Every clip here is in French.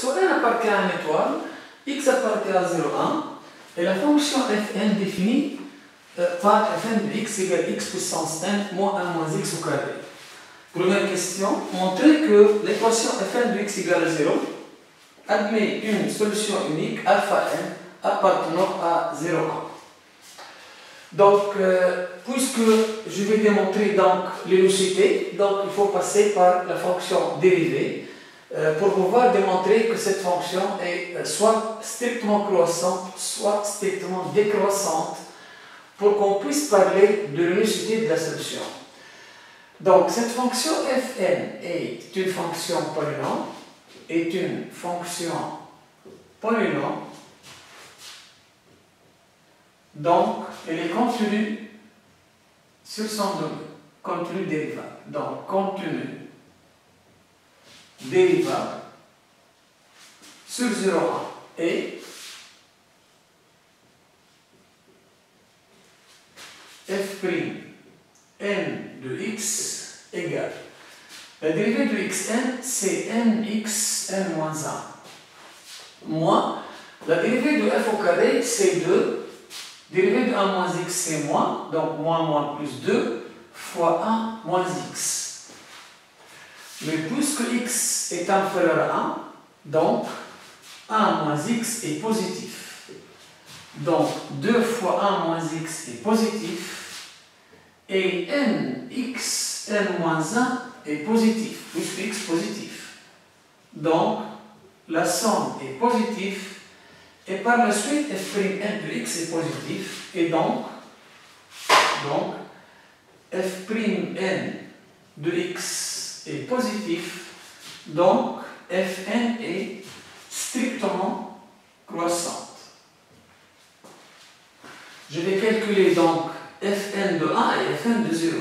Soit n appartient à une étoile, x appartient à 0,1, et la fonction fn définie euh, par fn de x égale x puissance n moins 1 moins x au carré. Première question, montrer que l'équation fn de x égale à 0 admet une solution unique alpha n appartenant à 0,1. Donc, euh, puisque je vais démontrer donc l'unicité, donc il faut passer par la fonction dérivée pour pouvoir démontrer que cette fonction est euh, soit strictement croissante, soit strictement décroissante, pour qu'on puisse parler de l'unicité de la solution. Donc, cette fonction fn est une fonction polynôme, est une fonction polynôme, donc elle est contenue sur son contenu dérivable. Donc, contenu dérivable sur 0,1 et f' n de x égale. La dérivée de xn, c'est nx n moins 1. Moins, la dérivée de f au carré, c'est 2. Dérivée de 1 moins x, c'est moins. Donc, moins moins plus 2 fois 1 moins x. Mais puisque x est inférieur à 1, donc 1 moins x est positif. Donc 2 fois 1 moins x est positif. Et n, x, n moins 1 est positif, puisque x positif. Donc la somme est positive. Et par la suite, f' de x est positif. Et donc, donc f' de x est positif, donc Fn est strictement croissante. Je vais calculer donc Fn de 1 et Fn de 0.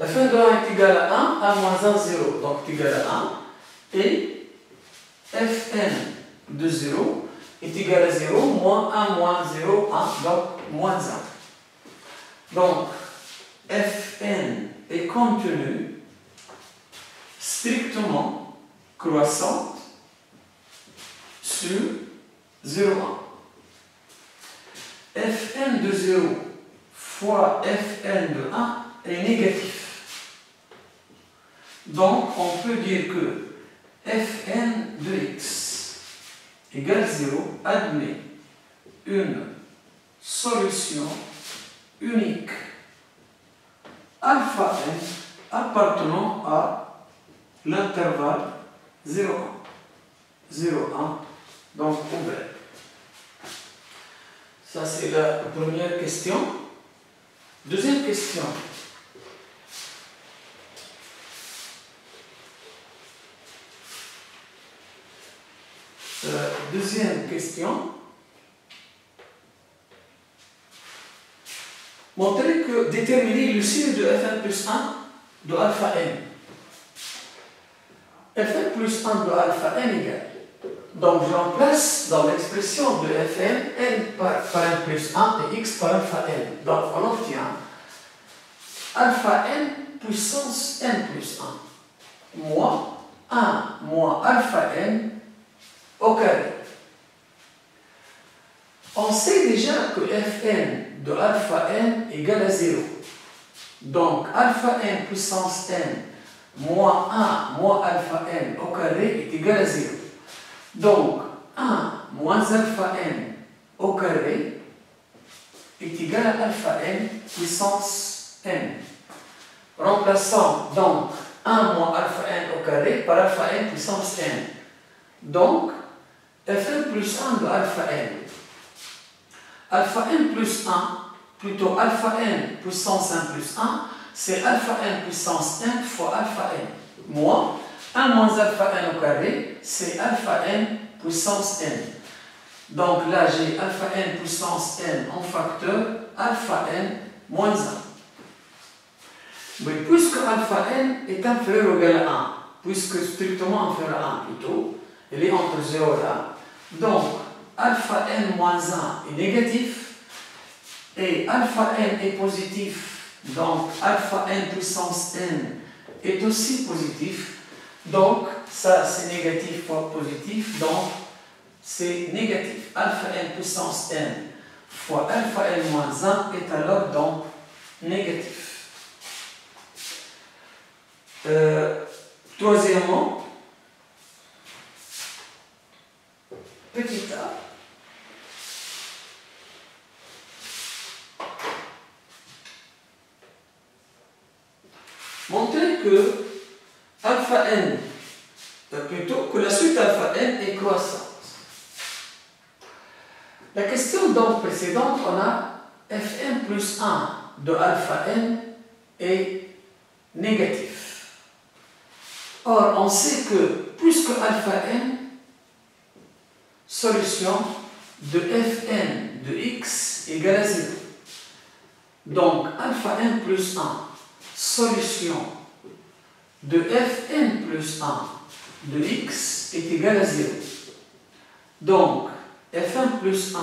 Fn de 1 est égal à 1, 1 moins 1, 0, donc est égal à 1. Et Fn de 0 est égal à 0, moins 1 moins 0, 1, donc moins 1. Donc, Fn est contenu strictement croissante sur 0,1. Fn de 0 fois Fn de 1 est négatif. Donc, on peut dire que Fn de x égale 0 admet une solution unique alpha n appartenant à l'intervalle 0,1. 0,1, donc ouvert. Ça, c'est la première question. Deuxième question. Euh, deuxième question. Montrer que déterminer le signe de Fn plus 1 de alpha n Fn plus 1 de alpha n égale. Donc je remplace dans l'expression de Fn n par, n plus 1 et x par alpha n. Donc on obtient alpha n puissance n plus 1 moins 1 moins alpha n au carré. On sait déjà que Fn de alpha n égale à 0. Donc alpha n puissance n moins 1 moins alpha n au carré est égal à 0. Donc 1 moins alpha n au carré est égal à alpha n puissance n. Remplaçant donc 1 moins alpha n au carré par alpha n puissance n. Donc, fn plus 1 de alpha n. Alpha n plus 1, plutôt alpha n puissance 1 plus 1, c'est alpha n puissance n fois alpha n. Moins 1 moins alpha n au carré, c'est alpha n puissance n. Donc là, j'ai alpha n puissance n en facteur alpha n moins 1. Mais puisque alpha n est inférieur ou égal à 1, puisque strictement inférieur à 1 plutôt, il est entre 0 et 1, donc alpha n moins 1 est négatif et alpha n est positif donc alpha n puissance n est aussi positif. Donc, ça c'est négatif fois positif, donc c'est négatif. Alpha n puissance n fois alpha n moins 1 est alors donc négatif. Euh, troisièmement, petit a. Montrer que alpha n, plutôt que la suite alpha n est croissante. La question donc précédente, on a fn plus 1 de alpha n est négatif. Or, on sait que puisque alpha n, solution de fn de x égale à 0. Donc, alpha n plus 1, solution de fn plus 1 de x est égal à 0. Donc, fn plus 1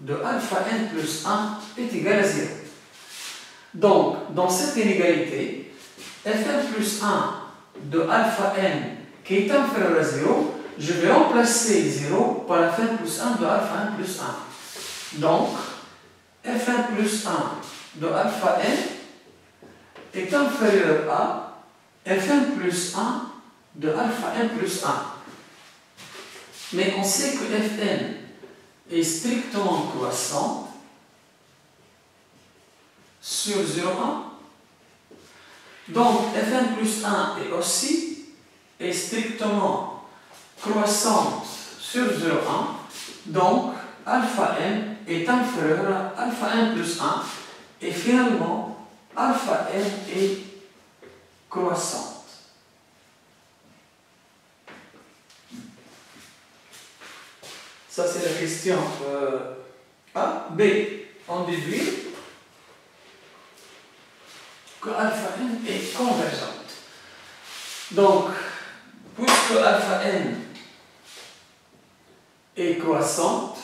de alpha n plus 1 est égal à 0. Donc, dans cette inégalité, fn plus 1 de alpha n qui est inférieur à 0, je vais remplacer 0 par fn plus 1 de alpha n plus 1. Donc, fn plus 1 de alpha n est inférieur à fn plus 1 de alpha n plus 1. Mais on sait que fn est strictement croissant sur 0,1. Donc fn plus 1 est aussi est strictement croissante sur 0,1. Donc alpha n est inférieur à alpha n plus 1 et finalement alpha n est croissante. Ça, c'est la question euh, A. B. On déduit que alpha n est convergente. Donc, puisque alpha n est croissante,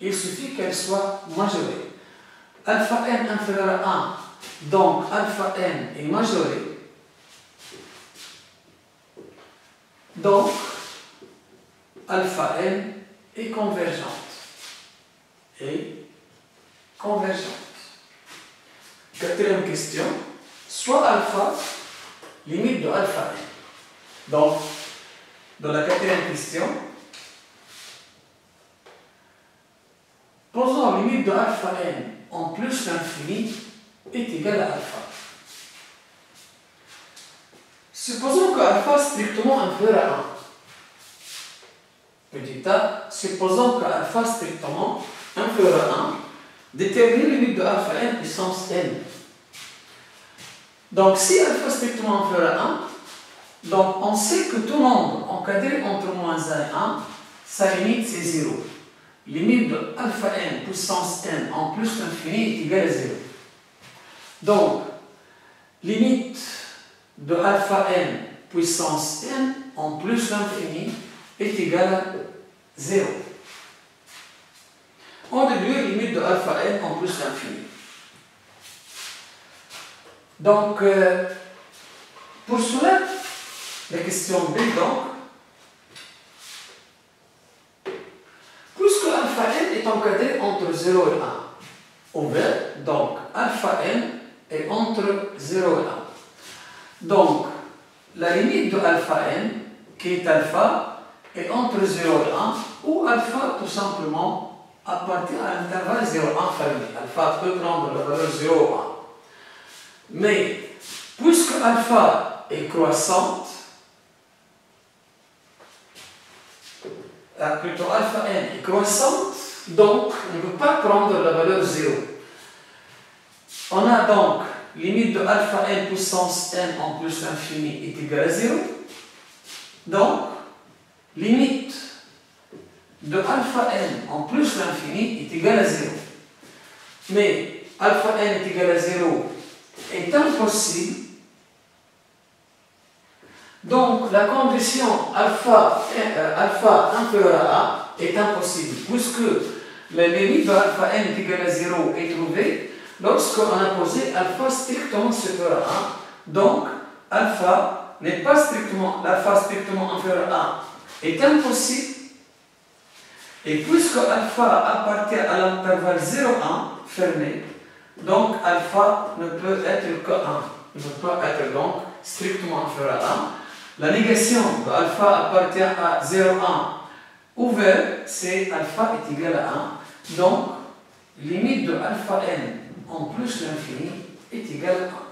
il suffit qu'elle soit majorée. Alpha n inférieur à 1, donc alpha n est majoré. Donc, alpha n est convergente. Et convergente. Quatrième question. Soit alpha, limite de alpha n. Donc, dans la quatrième question, posons limite de alpha n en plus l'infini est égal à alpha. Supposons que alpha est strictement inférieur à 1. Petit a, supposons que alpha strictement inférieur à 1 détermine la limite de alpha n puissance n. Donc si alpha strictement inférieur à 1, donc on sait que tout nombre encadré entre moins 1 et 1, sa limite c'est 0. Limite de alpha n puissance n en plus l'infini est égale à 0. Donc, limite de alpha n puissance n en plus l'infini est égal à 0. On déduit limite de alpha n en plus l'infini. Donc, euh, pour cela, la question B, donc, puisque alpha n est encadré entre 0 et 1, ouvert, donc alpha n est entre 0 et 1. Donc, la limite de alpha n, qui est alpha, est entre 0 et 1, ou alpha tout simplement appartient à l'intervalle 0,1 famille. Alpha peut prendre la valeur 0,1. Mais, puisque alpha est croissante, euh, plutôt alpha n est croissante, donc on ne peut pas prendre la valeur 0. On a donc limite de alpha n puissance n en plus l'infini est égal à 0. Donc, limite de alpha n en plus l'infini est égal à 0. Mais alpha n est égal à 0 est impossible. Donc, la condition alpha, euh, alpha à A est impossible, puisque la limite de alpha n est égal à 0 est trouvée lorsqu'on a posé alpha strictement supérieur à 1. Donc, alpha n'est pas strictement, l'alpha strictement inférieur à 1 est impossible, et puisque alpha appartient à l'intervalle 0,1 fermé, donc alpha ne peut être que 1, ne peut pas être donc strictement inférieur à 1. La négation de alpha appartient à 0,1 ouvert, c'est alpha est égal à 1. Donc, limite de alpha n en plus l'infini est égal à 1.